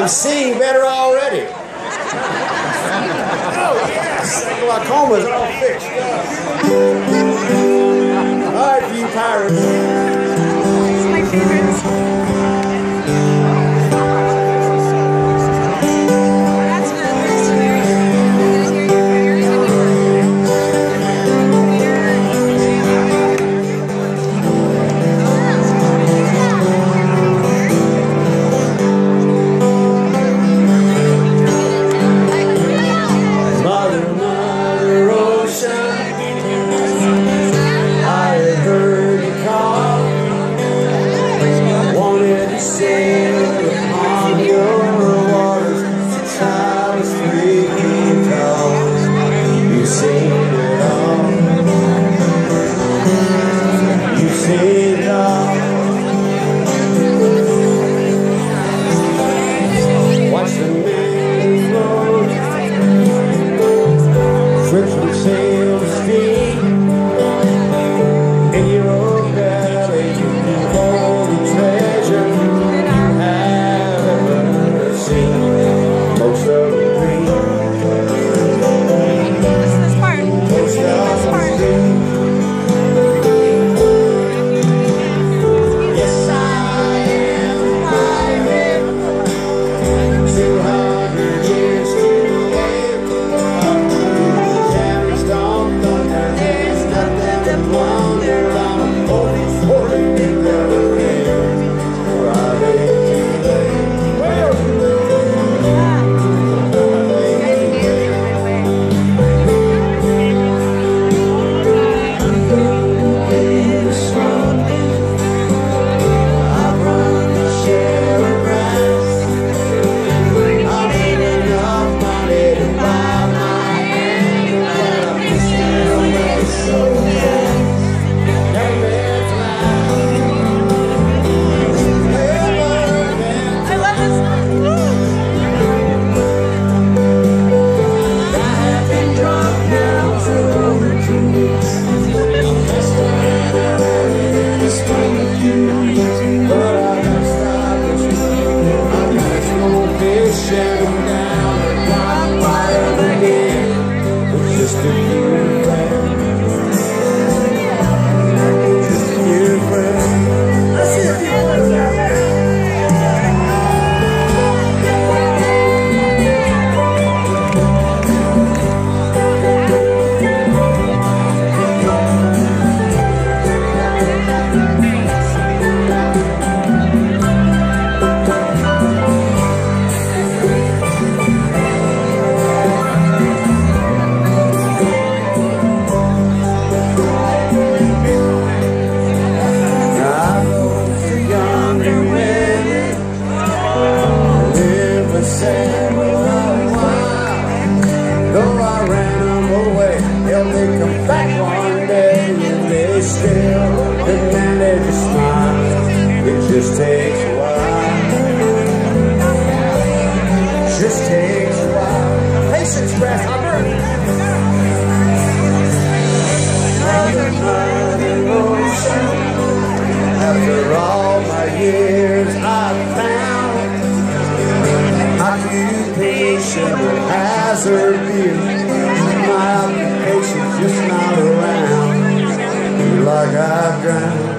I'm seeing better already. oh, yes. Glaucoma is all fixed. say ser um Ran them away. They'll make them back one day, and they still can manage to smile. It just takes a while. Just takes a while. Patience, Brad After all my years, I've found my new patient hazard view. devagar